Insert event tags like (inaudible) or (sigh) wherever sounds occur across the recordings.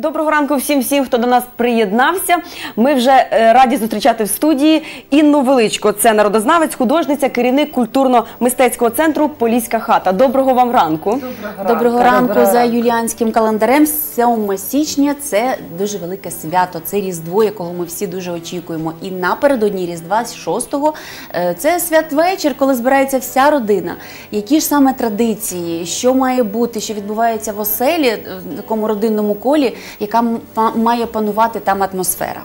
Доброго ранку всім всім, хто до нас приєднався. Ми вже е, раді зустрічати в студії Інну Величко. Це народознавець, художниця, керівник культурно-мистецького центру Поліська хата. Доброго вам ранку. Доброго ранку Доброго за юліанським календарем. 7 січня це дуже велике свято. Це Різдво, якого ми всі дуже очікуємо. І напередодні Різдва, 6-го, е, це святвечір, коли збирається вся родина. Які ж саме традиції, що має бути, що відбувається в оселі, е, в такому родинному колі, яка має панувати там атмосфера?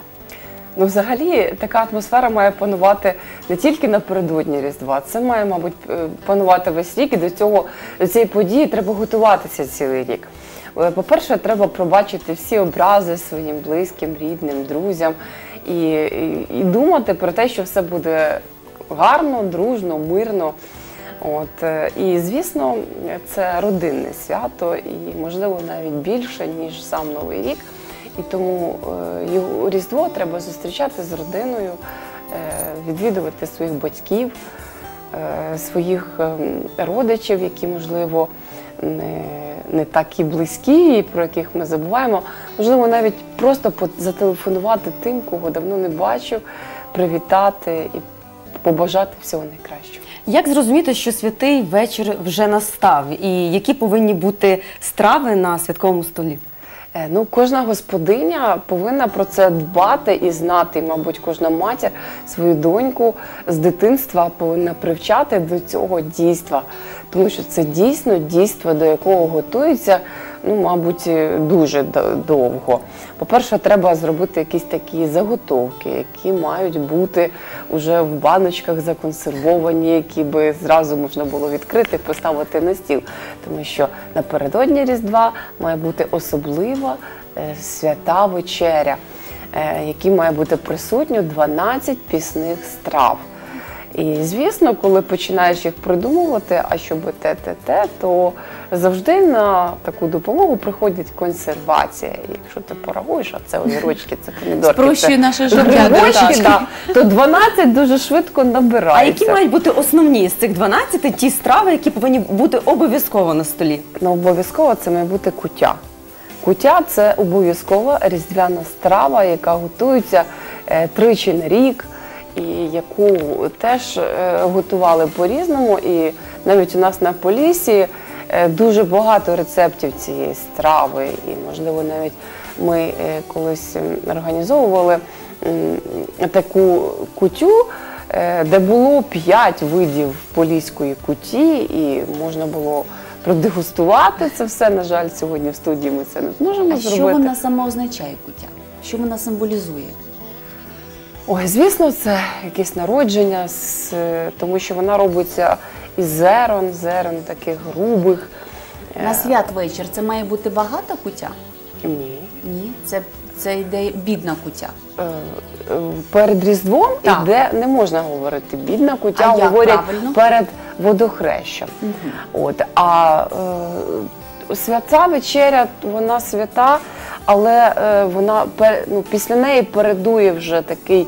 Ну, взагалі, така атмосфера має панувати не тільки напередодні Різдва, це має, мабуть, е, панувати весь рік, і до цього до цієї події треба готуватися цілий рік. Е, По-перше, треба пробачити всі образи своїм близьким, рідним, друзям і, і, і думати про те, що все буде гарно, дружно, мирно. От е, і звісно, це родинне свято, і можливо навіть більше ніж сам новий рік. І тому е, його Різдво треба зустрічати з родиною, е, відвідувати своїх батьків, своїх ем, родичів, які можливо не, не такі близькі, і про яких ми забуваємо. Можливо, навіть просто зателефонувати тим, кого давно не бачив, привітати і побажати всього найкращого. Як зрозуміти, що святий вечір вже настав, і які повинні бути страви на святковому столі? Е, Ну, кожна господиня повинна про це дбати і знати. Мабуть, кожна матір свою доньку з дитинства повинна привчати до цього дійства, тому що це дійсно дійство, до якого готуються, ну, мабуть, е, дуже довго. По-перше, треба зробити якісь такі заготовки, які мають бути вже в баночках законсервовані, які би зразу можна було відкрити, поставити на стіл. Тому що напередодні Різдва має бути особлива е, свята вечеря, е, які має бути присутньо 12 пісних страв. І звісно, коли починаєш їх придумувати, а щоб те, те, те, то завжди на таку допомогу приходить консервація. Якщо ти порахуєш, а це огірочки, це помідорки. Спрощує це наше життя, грибочки, так. да, то 12 дуже швидко А які мають бути основні з цих 12 ті страви, які повинні бути обов'язково на столі? Ну, обов'язково це має бути куття. Куття це обов'язкова різдвяна страва, яка готується е, тричі на рік, і яку теж е, готували по-різному. І навіть у нас на Полісі е, дуже багато рецептів цієї страви. І, можливо, навіть ми е, колись організовували таку кутю. Де було п'ять видів поліської куті, і можна було продегустувати це все. На жаль, сьогодні в студії ми це не зможемо А зробити. що вона сама означає куття? Що вона символізує? Ой, звісно, це якесь народження, е, тому що вона робиться із зерен, зерен таких грубих. Е, На святвечір це має бути багата куття? Ні. Ні, це, це йде бідна куття. Е, е, Перед Різдвом Так. іде, не можна говорити бідна кутя, А як говорять правильно? перед водохрещем. От, а е, свята вечеря, вона свята, але е, вона ну, після неї передує вже такий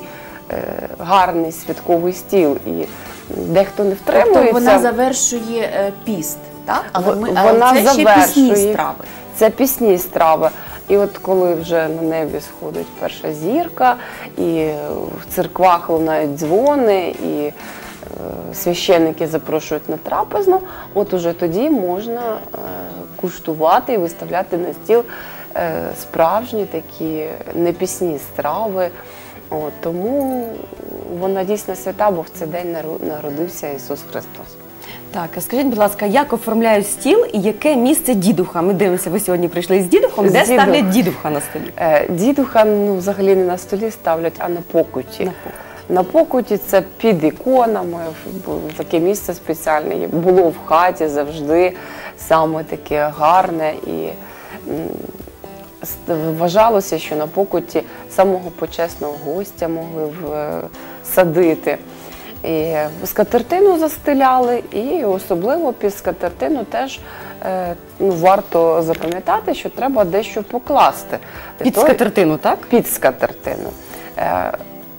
е, гарний святковий стіл. І дехто не втримується. Тобто вона завершує е, піст, так? Але, ми, але вона це ще завершує пісні страви. Це пісні страви. І от коли вже на небі сходить перша зірка, і в церквах лунають дзвони, і е, священники запрошують на трапезну, от уже тоді можна е, куштувати і виставляти на стіл справжні такі непісні страви. От, тому вона дійсно свята, бо в цей день народився Ісус Христос. Так, а скажіть, будь ласка, як оформляють стіл і яке місце дідуха? Ми дивимося, ви сьогодні прийшли з дідухом. Де дідухом. ставлять дідуха на столі? Е, Дідуха ну, взагалі не на столі ставлять, а на покуті. На На покуті це під іконами, таке місце спеціальне було в хаті завжди саме таке гарне і вважалося, що на покуті самого почесного гостя могли всадити. садити. І скатертину застеляли, і особливо під скатертину теж е, ну, варто запам'ятати, що треба дещо покласти. Під скатертину, так? під скатертину.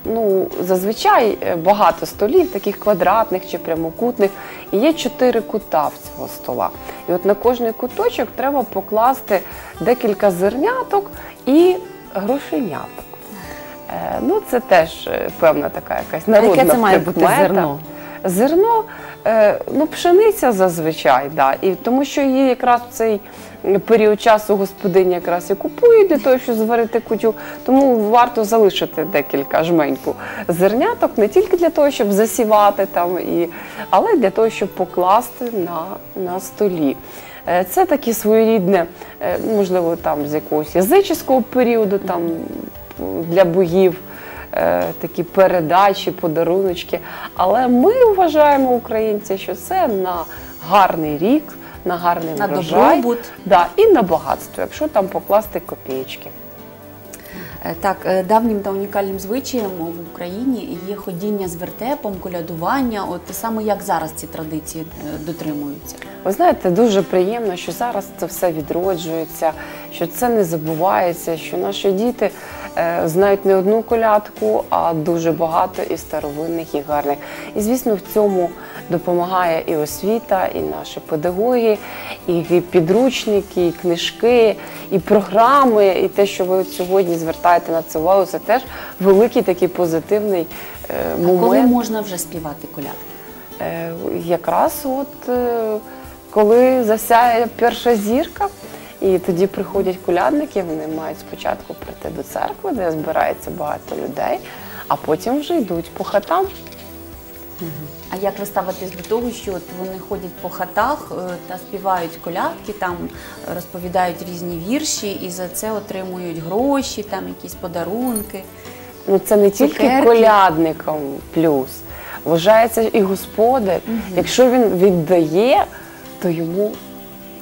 Ну, зазвичай е, багато столів, таких квадратних чи прямокутних, і є чотири кута в цього стола. І от на кожний куточок треба покласти декілька зерняток і грошеняток. Е, Ну, це теж е, певна така якась А яке це має бути прикмета. зерно? Зерно, ну, пшениця зазвичай, да. і тому що її якраз цей період часу господині якраз і купують для того, щоб зварити кутю. Тому варто залишити декілька жменьку зерняток не тільки для того, щоб засівати там, і, але й для того, щоб покласти на, на столі. Е, Це таке своєрідне, е, можливо, там з якогось язичського періоду, там для богів е, такі передачі, подаруночки. Але ми вважаємо, українці, що це на гарний рік, на гарний На врожай добробут. да, і на багатство, якщо там покласти копійки. Е, Так, е, давнім та унікальним звичаєм в Україні є ходіння з вертепом, колядування. От саме як зараз ці традиції е, дотримуються? Ви знаєте, дуже приємно, що зараз це все відроджується, що це не забувається, що наші діти е, знають не одну колядку, а дуже багато і старовинних, і гарних. І звісно, в цьому допомагає і освіта, і наші педагоги, і підручники, і книжки, і програми, і те, що ви сьогодні звертаєте на це увагу, це теж великий такий позитивний е, А коли можна вже співати колядки? Е, Якраз от е, коли засяє перша зірка, і тоді приходять колядники, вони мають спочатку прийти до церкви, де збирається багато людей, а потім вже йдуть по хатам. А як ви ставитесь до того, що от вони ходять по хатах е, та співають колядки, там е, розповідають різні вірші і за це отримують гроші, там якісь подарунки? Ну це не тільки Цукерки. колядникам плюс. Вважається і господар. Якщо він віддає, то йому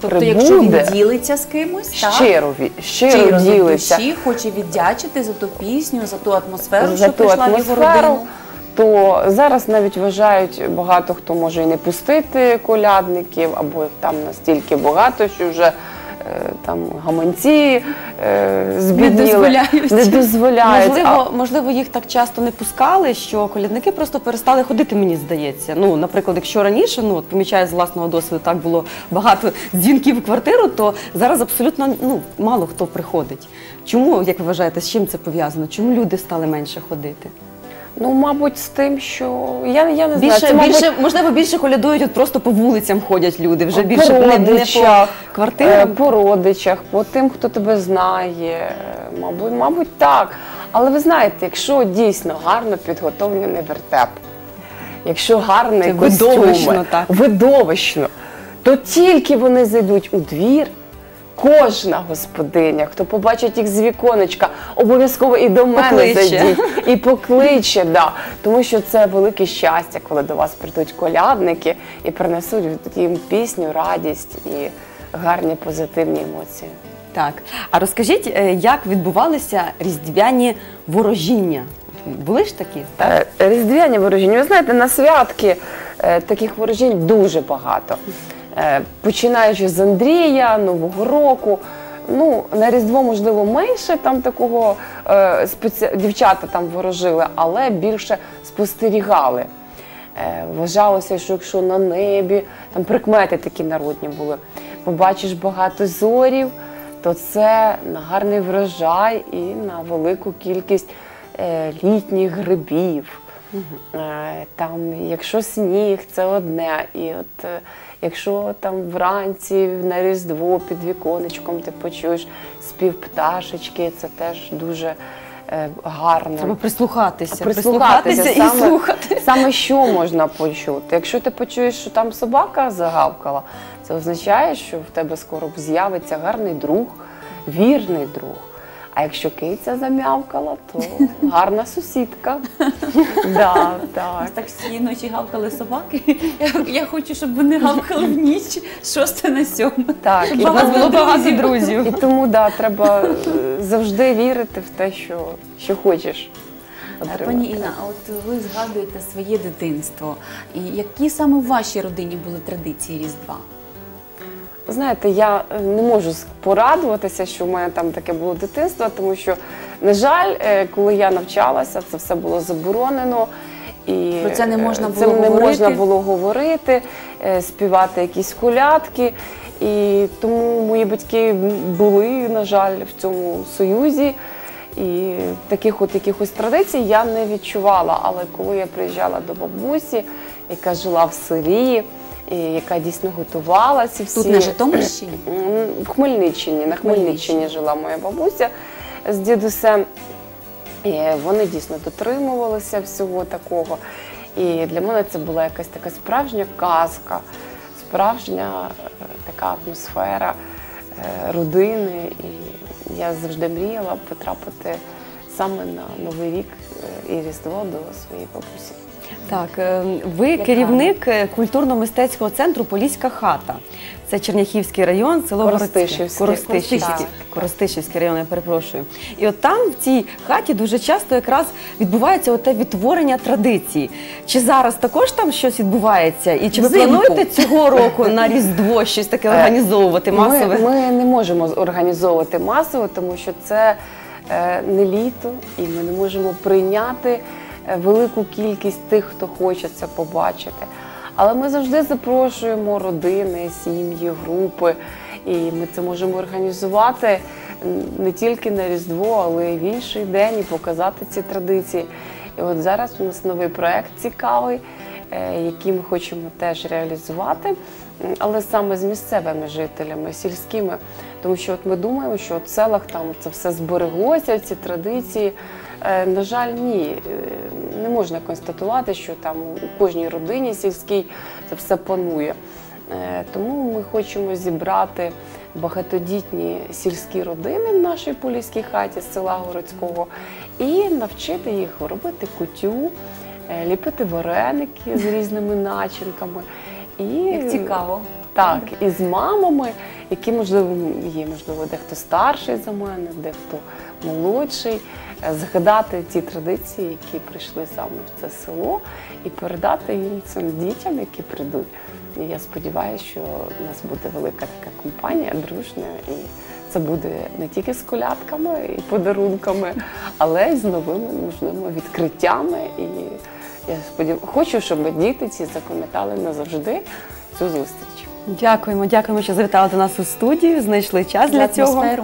Тобто, якщо він ділиться з кимось, щиро, так? щиро, щиро ділиться. душі, хоче віддячити за ту пісню, за ту атмосферу, за що ту прийшла в його родину. то зараз навіть вважають багато хто може і не пустити колядників, або їх там настільки багато, що вже там гаманці е, збідніли, дозволяють. не дозволяють. Можливо, можливо, їх так часто не пускали, що колядники просто перестали ходити, мені здається. Ну, наприклад, якщо раніше, ну от помічаю з власного досвіду, так було багато дзвінків в квартиру, то зараз абсолютно ну мало хто приходить. Чому, як ви вважаєте, з чим це пов'язано? Чому люди стали менше ходити? Ну, мабуть, з тим, що я, я не знаю, Більше, це, мабуть, більше, можливо, більше колядують, от просто по вулицям ходять люди, вже по більше не, не по родичах, е, квартирам. по родичах, по тим, хто тебе знає. Мабуть, мабуть, так. Але ви знаєте, якщо дійсно гарно підготовлений вертеп, якщо гарний Це костюм, видовищно, так. видовищно, то тільки вони зайдуть у двір. Кожна господиня, хто побачить їх з віконечка, обов'язково і до мене Покличе. зайдіть, і (laughs) покличе, да. тому що це велике щастя, коли до вас прийдуть колядники і принесуть їм пісню, радість і гарні позитивні емоції. Так. А розкажіть, е, як відбувалися різдвяні ворожіння? Були ж такі? Е, Різдвяні ворожіння. Ви знаєте, на святки е, таких ворожінь дуже багато. Е, Починаючи з Андрія, Нового року. Ну, на Різдво, можливо, менше там такого е, спеці... дівчата там ворожили, але більше спостерігали. Е, Вважалося, що якщо на небі, там прикмети такі народні були, побачиш багато зорів, то це на гарний врожай і на велику кількість е, літніх грибів. Е, Там, якщо сніг, це одне. І от е, якщо там вранці на Різдво під віконечком ти почуєш спів пташечки, це теж дуже е, гарно. Треба прислухатися, Прислухатися, і саме, слухати. саме що можна почути. Якщо ти почуєш, що там собака загавкала, це означає, що в тебе скоро з'явиться гарний друг, вірний друг. А якщо киця зам'явкала, то гарна сусідка. (laughs) Да, так. так всі ночі гавкали собаки. Я, я хочу, щоб вони гавкали в ніч шосте на сьоме. Так, і нас було багато друзів. І тому да, треба е, завжди вірити в те, що, що хочеш. отримати. Пані Інна, а от ви згадуєте своє дитинство. І які саме в вашій родині були традиції Різдва? Знаєте, я е, не можу порадуватися, що в мене там таке було дитинство, тому що На жаль, е, коли я навчалася, це все було заборонено. І Про це не можна е, було цим не говорити. можна було говорити, співати якісь колядки. І тому мої батьки були, на жаль, в цьому союзі. І таких от якихось традицій я не відчувала. Але коли я приїжджала до бабусі, яка жила в селі, і яка дійсно готувала ці всі Тут на Житомирщині. В Хмельниччині. На Хмельниччині жила моя бабуся з дідусем. І вони дійсно дотримувалися всього такого. І для мене це була якась така справжня казка, справжня е, така атмосфера е, родини. І я завжди мріяла потрапити саме на Новий рік е, і Різдво до своєї бабусі. Так, е, ви керівник е, культурно-мистецького центру Поліська хата. Це Черняхівський район, село Городське. Коростишівське. Коростишівський. Коростишівський район, я перепрошую. І от там, в цій хаті, дуже часто якраз відбувається оте відтворення традицій. Чи зараз також там щось відбувається? І чи ви Взимку. плануєте цього року на Різдво щось таке організовувати масове? Ми, ми не можемо організовувати масово, тому що це е, не літо, і ми не можемо прийняти е, велику кількість тих, хто хоче це побачити. Але ми завжди запрошуємо родини, сім'ї, групи, і ми це можемо організувати не тільки на Різдво, але й в інший день і показати ці традиції. І от зараз у нас новий проект цікавий, е, який ми хочемо теж реалізувати, але саме з місцевими жителями, сільськими. Тому що от ми думаємо, що в селах там це все збереглося, ці традиції. Е, На жаль, ні, Е, не можна констатувати, що там у кожній родині сільській це все панує. Е, Тому ми хочемо зібрати багатодітні сільські родини в нашій поліській хаті з села Городського і навчити їх робити кутю, ліпити вареники з різними начинками. І Як цікаво. так, і з мамами, які можливо є, можливо, дехто старший за мене, дехто молодший, згадати ті традиції, які прийшли саме в це село, і передати їм цим дітям, які прийдуть. І я сподіваюся, що у нас буде велика така компанія, дружня, і це буде не тільки з колядками і подарунками, але й з новими можливо відкриттями. І я сподіваюся, хочу, щоб діти ці запам'ятали назавжди цю зустріч. Дякуємо, дякуємо, що завітали до нас у студію, знайшли час для За цього. атмосферу.